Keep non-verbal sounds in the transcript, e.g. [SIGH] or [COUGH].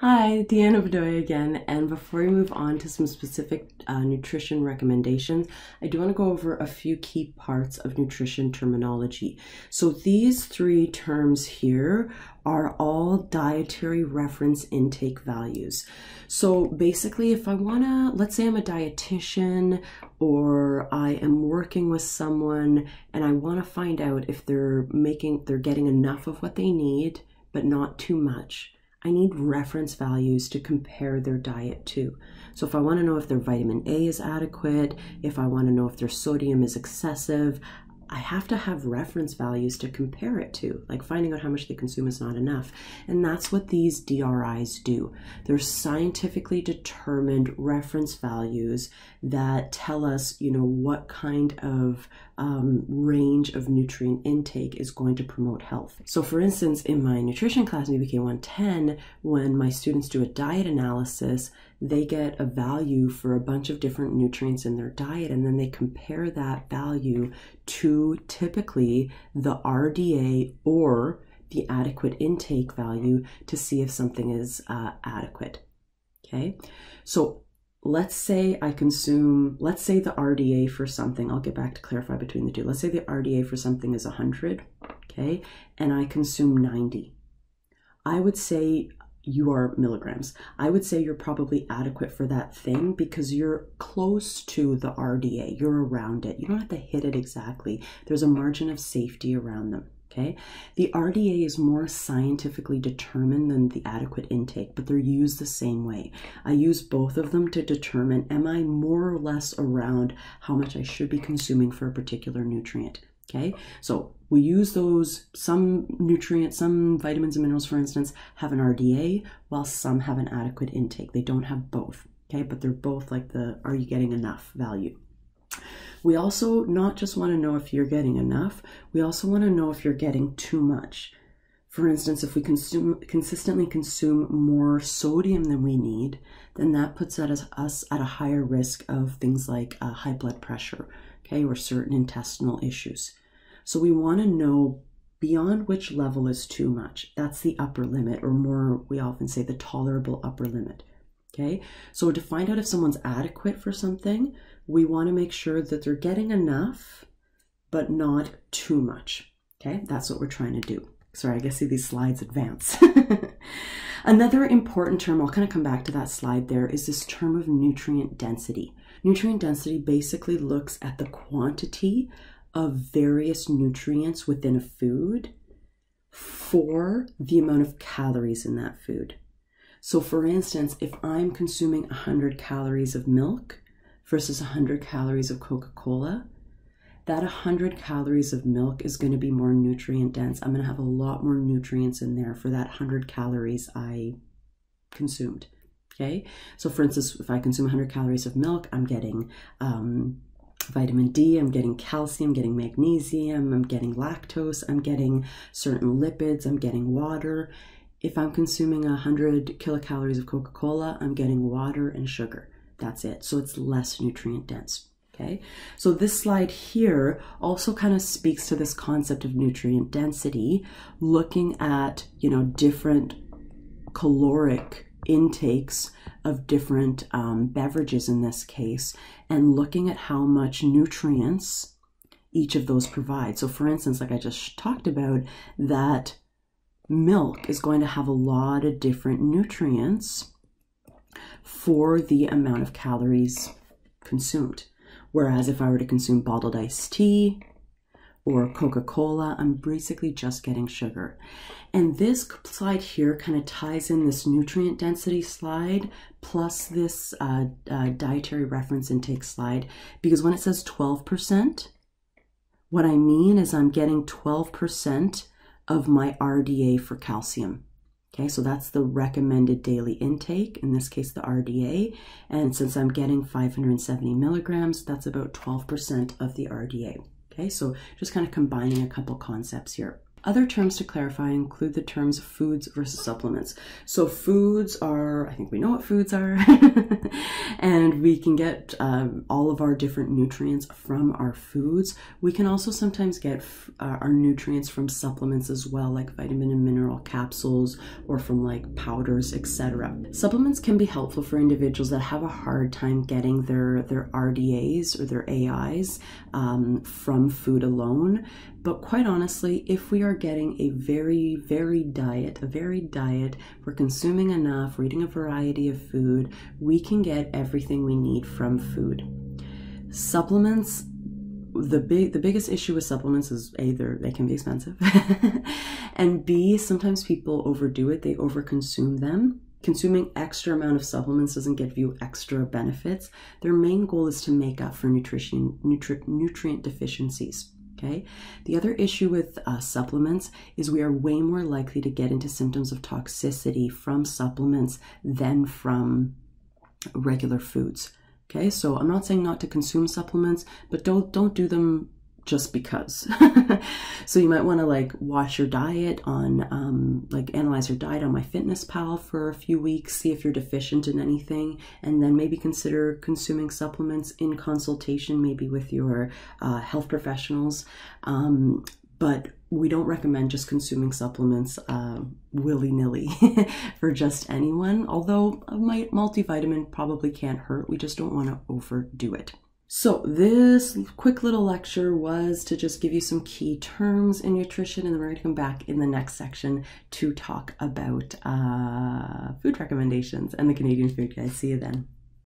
Hi, Diana Bedoya again, and before we move on to some specific uh, nutrition recommendations, I do want to go over a few key parts of nutrition terminology. So these three terms here are all dietary reference intake values. So basically, if I want to, let's say I'm a dietitian or I am working with someone and I want to find out if they're making, they're getting enough of what they need, but not too much I need reference values to compare their diet to. So if I want to know if their vitamin A is adequate, if I want to know if their sodium is excessive, I have to have reference values to compare it to. Like finding out how much they consume is not enough. And that's what these DRIs do. They're scientifically determined reference values that tell us, you know, what kind of um, range of nutrient intake is going to promote health. So for instance, in my nutrition class in BPK 110, when my students do a diet analysis, they get a value for a bunch of different nutrients in their diet and then they compare that value to typically the RDA or the adequate intake value to see if something is uh, adequate. Okay, so let's say I consume, let's say the RDA for something, I'll get back to clarify between the two. Let's say the RDA for something is 100, okay, and I consume 90. I would say you are milligrams. I would say you're probably adequate for that thing because you're close to the RDA. You're around it. You don't have to hit it exactly. There's a margin of safety around them. Okay, the RDA is more scientifically determined than the adequate intake, but they're used the same way. I use both of them to determine am I more or less around how much I should be consuming for a particular nutrient. Okay, so we use those, some nutrients, some vitamins and minerals, for instance, have an RDA, while some have an adequate intake. They don't have both, okay, but they're both like the are you getting enough value. We also not just want to know if you're getting enough, we also want to know if you're getting too much. For instance, if we consume consistently consume more sodium than we need, then that puts us at a higher risk of things like uh, high blood pressure, okay, or certain intestinal issues. So we want to know beyond which level is too much. That's the upper limit, or more, we often say the tolerable upper limit. Okay, so to find out if someone's adequate for something, we want to make sure that they're getting enough, but not too much. Okay, that's what we're trying to do. Sorry, I guess see these slides advance. [LAUGHS] Another important term, I'll kind of come back to that slide there, is this term of nutrient density. Nutrient density basically looks at the quantity of various nutrients within a food for the amount of calories in that food. So, for instance, if I'm consuming 100 calories of milk versus 100 calories of Coca Cola, that 100 calories of milk is going to be more nutrient dense. I'm going to have a lot more nutrients in there for that 100 calories I consumed. Okay, so for instance, if I consume 100 calories of milk, I'm getting um, vitamin D, I'm getting calcium, getting magnesium, I'm getting lactose, I'm getting certain lipids, I'm getting water. If I'm consuming 100 kilocalories of Coca Cola, I'm getting water and sugar. That's it. So it's less nutrient dense. Okay, so this slide here also kind of speaks to this concept of nutrient density, looking at, you know, different caloric intakes of different um, beverages in this case and looking at how much nutrients each of those provide. So, for instance, like I just talked about, that milk is going to have a lot of different nutrients for the amount of calories consumed. Whereas if I were to consume bottled iced tea, or Coca-Cola, I'm basically just getting sugar. And this slide here kind of ties in this nutrient density slide plus this uh, uh, dietary reference intake slide because when it says 12%, what I mean is I'm getting 12% of my RDA for calcium. Okay, so that's the recommended daily intake, in this case the RDA. And since I'm getting 570 milligrams, that's about 12% of the RDA. Okay, so just kind of combining a couple concepts here. Other terms to clarify include the terms foods versus supplements. So, foods are, I think we know what foods are, [LAUGHS] and we can get um, all of our different nutrients from our foods. We can also sometimes get uh, our nutrients from supplements as well, like vitamin and mineral capsules or from like powders, etc. Supplements can be helpful for individuals that have a hard time getting their, their RDAs or their AIs um, from food alone. But quite honestly, if we are getting a very varied diet, a varied diet, we're consuming enough, we're eating a variety of food, we can get everything we need from food. Supplements the big the biggest issue with supplements is a they can be expensive. [LAUGHS] And b sometimes people overdo it they overconsume them. Consuming extra amount of supplements doesn't give you extra benefits. Their main goal is to make up for nutrition nutri- nutrient deficiencies okay? The other issue with uh, supplements is we are way more likely to get into symptoms of toxicity from supplements than from regular foods Okay, so I'm not saying not to consume supplements, but don't don't do them just because. [LAUGHS] so you might want to like watch your diet on um, like analyze your diet on MyFitnessPal for a few weeks, see if you're deficient in anything, and then maybe consider consuming supplements in consultation, maybe with your uh, health professionals. Um, but we don't recommend just consuming supplements uh, willy nilly [LAUGHS] for just anyone, although a multivitamin probably can't hurt. We just don't want to overdo it. So, this quick little lecture was to just give you some key terms in nutrition, and then we're going to come back in the next section to talk about uh, food recommendations and the Canadian Food Guide. See you then.